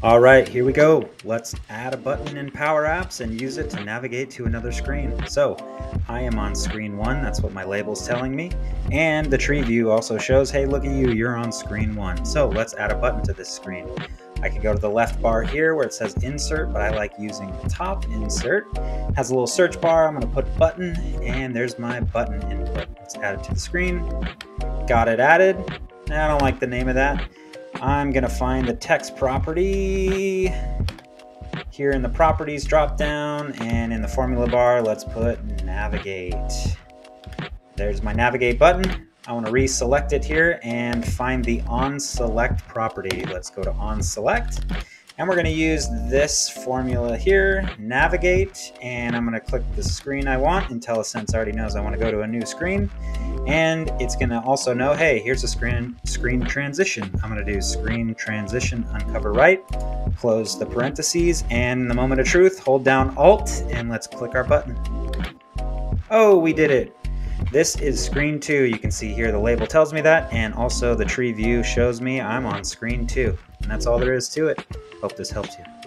All right, here we go. Let's add a button in Power Apps and use it to navigate to another screen. So I am on screen one, that's what my label's telling me. And the tree view also shows, hey, look at you, you're on screen one. So let's add a button to this screen. I can go to the left bar here where it says insert, but I like using top insert. Has a little search bar, I'm gonna put button, and there's my button input. Let's add it to the screen. Got it added. I don't like the name of that. I'm gonna find the text property here in the properties drop down and in the formula bar let's put navigate there's my navigate button I want to reselect it here and find the on select property let's go to on select and we're going to use this formula here, navigate, and I'm going to click the screen I want. IntelliSense already knows I want to go to a new screen. And it's going to also know, hey, here's a screen, screen transition. I'm going to do screen transition, uncover right, close the parentheses, and in the moment of truth, hold down Alt, and let's click our button. Oh, we did it. This is screen two. You can see here the label tells me that, and also the tree view shows me I'm on screen two. And that's all there is to it. Hope this helps you.